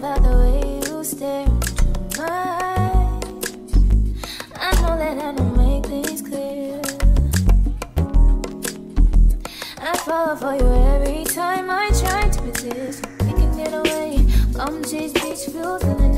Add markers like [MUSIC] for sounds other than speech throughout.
about the way you stare into my eyes. I know that I don't make things clear. I fall for you every time I try to resist. Can get away. Come chase beach views and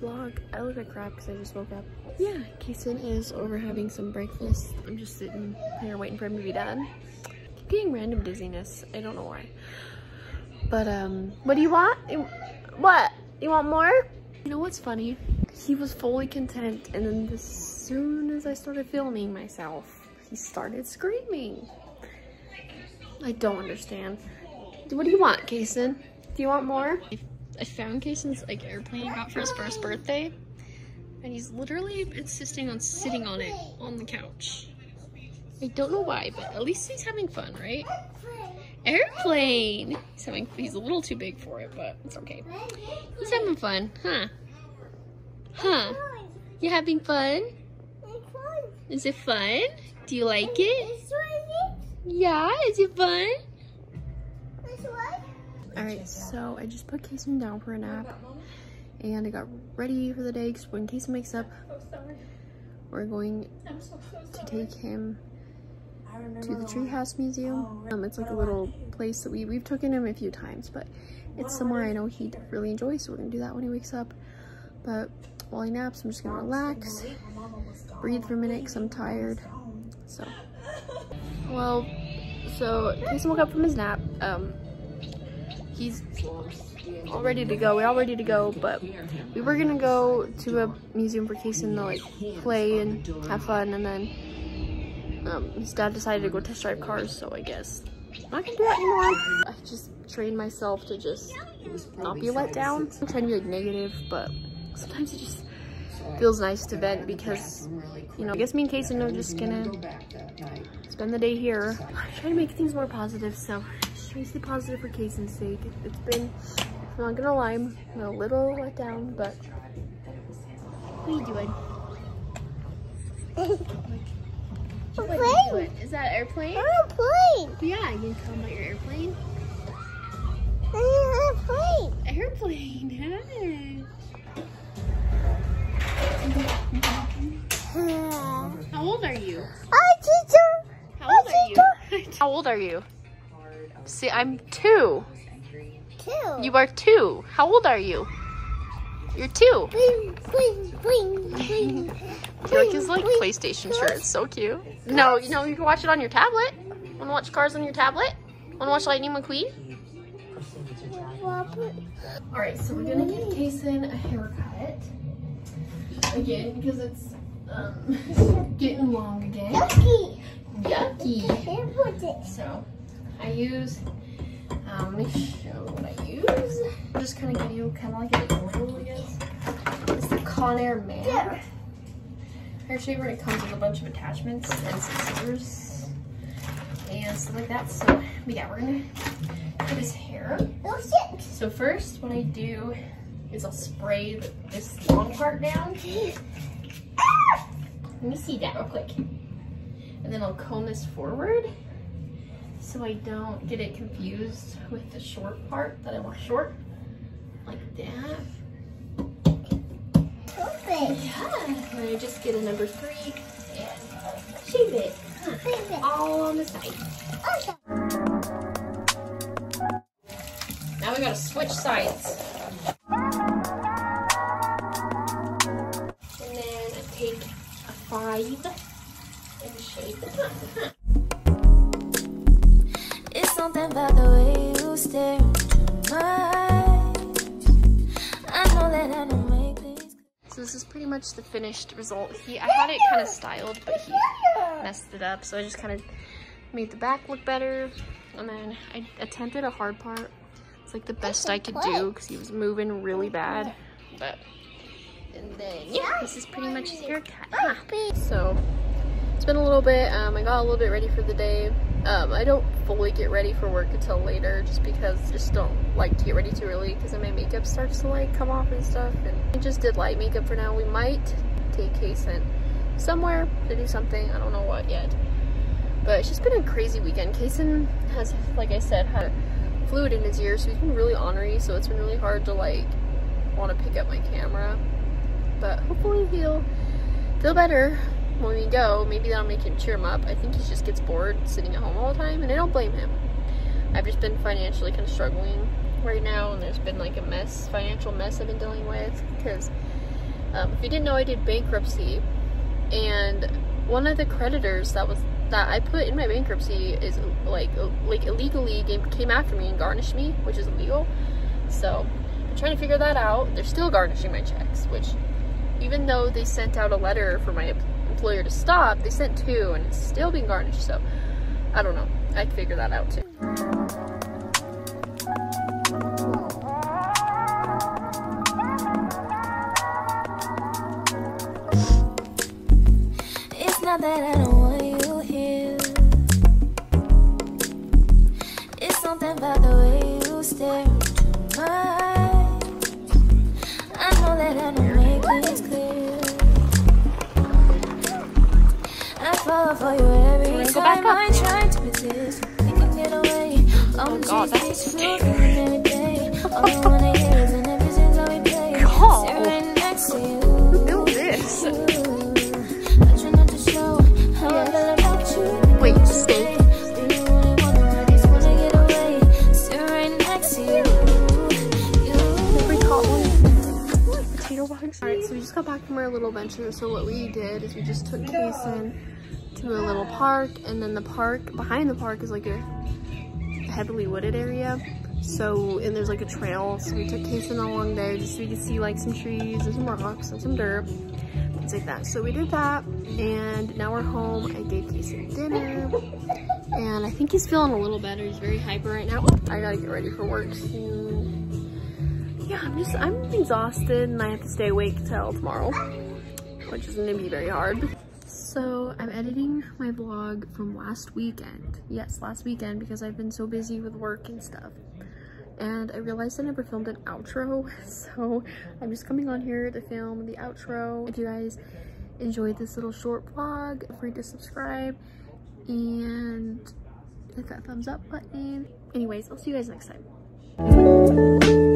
vlog. I look like crap because I just woke up. Yeah, Kayson is over having some breakfast. I'm just sitting here waiting for him to be done. Keep getting random dizziness. I don't know why. But um, what do you want? What? You want more? You know what's funny? He was fully content and then as soon as I started filming myself, he started screaming. I don't understand. What do you want, Kayson? Do you want more? I found Kayson's like airplane he got for his first birthday, and he's literally insisting on sitting on it on the couch. I don't know why, but at least he's having fun, right? Airplane. He's having. He's a little too big for it, but it's okay. He's having fun, huh? Huh? You having fun? Is it fun? Do you like it? Yeah. Is it fun? Alright, so I just put Kayson down for a nap. And I got ready for the day because when Kayson wakes up, we're going to take him to the Treehouse Museum. Um, it's like a little place that we, we've taken him a few times, but it's somewhere I know he'd really enjoy, so we're gonna do that when he wakes up. But while he naps, I'm just gonna relax, breathe for a minute because I'm tired. So, well, so Kayson woke up from his nap. Um, he's all ready to go. We're all ready to go, but we were gonna go to a museum for Kayson to like play and have fun, and then um, his dad decided to go test drive cars, so I guess I'm not gonna do that anymore. I just trained myself to just not be let down. I'm trying to be like negative, but sometimes it just feels nice to vent because, you know, I guess me and Kayson are just gonna spend the day here. I'm trying to make things more positive, so to stay positive for Kayson's sake. It, it's been, I'm not gonna lie, I'm a little let down, but what are you doing? [LAUGHS] You doing? Is that airplane? Airplane! Yeah, you can tell about your airplane. I'm an Airplane! [LAUGHS] Airplane, [LAUGHS] How old are you? I teacher! How old are you? How old are you? See, I'm two. Two! You are two. How old are you? You're two. Bling, bling, bling, bling. [LAUGHS] Like his like PlayStation shirt? It's so cute. No, you know you can watch it on your tablet. Wanna watch Cars on your tablet? Wanna watch Lightning McQueen? Alright, so we're gonna give Kayson a haircut. Again, because it's um, [LAUGHS] getting long again. Yucky! Yucky. Here, put it. So I use, um, let me show what I use. Just kind of give you kind of like a tutorial, I guess. It's the Conair Man. There. Hair shaver, it comes with a bunch of attachments and some scissors and stuff like that. So, yeah, we're gonna cut his hair. Oh shit! So first, what I do is I'll spray this long part down. Let me see that real quick. And then I'll comb this forward so I don't get it confused with the short part that I want short. Like that. Perfect. Yeah. And I just get a number three and shave it. Huh. Favorite. All on the side. Awesome. Now we gotta switch sides. And then I take a five and shave the top. So this is pretty much the finished result. He, I had it kind of styled, but he messed it up. So I just kind of made the back look better. And then I attempted a hard part. It's like the best I could do because he was moving really bad. But, and then, yeah, this is pretty much his haircut. Huh? So, it's been a little bit. Um, I got a little bit ready for the day. Um, I don't fully get ready for work until later just because I just don't like to get ready too early because then my makeup starts to like come off and stuff. And I just did light makeup for now. We might take Kayson somewhere to do something. I don't know what yet. But it's just been a crazy weekend. Kayson has, like I said, had fluid in his ear, so he's been really ornery, so it's been really hard to like want to pick up my camera. But hopefully he'll feel better when we go. Maybe that'll make him cheer him up. I think he just gets bored sitting at home all the time, and I don't blame him. I've just been financially kind of struggling right now, and there's been like a mess, financial mess I've been dealing with. Because um, if you didn't know, I did bankruptcy, and one of the creditors that was that I put in my bankruptcy is like like illegally came after me and garnished me, which is illegal. So I'm trying to figure that out. They're still garnishing my checks, which even though they sent out a letter for my employer to stop, they sent two and it's still being garnished. So I don't know. I'd figure that out too. It's not that I don't want just wanna get away? Sit right next to you. You. We caught one. Potato bugs. Alright, so we just got back from our little venture. So what we did is we just took Kayson to a little park, and then the park, behind the park is like a heavily wooded area. So, and there's like a trail. So we took Kayson along there just so we could see like some trees and some rocks and some dirt. Things like that. So we did that, and now we're home. I gave Kayson dinner, and I think he's feeling a little better. He's very hyper right now. I gotta get ready for work soon yeah, I'm just, I'm exhausted and I have to stay awake till tomorrow, which is gonna be very hard. So I'm editing my vlog from last weekend. Yes, last weekend because I've been so busy with work and stuff. And I realized I never filmed an outro, [LAUGHS] so I'm just coming on here to film the outro. If you guys enjoyed this little short vlog, feel free to subscribe and hit that thumbs up button. Anyways, I'll see you guys next time.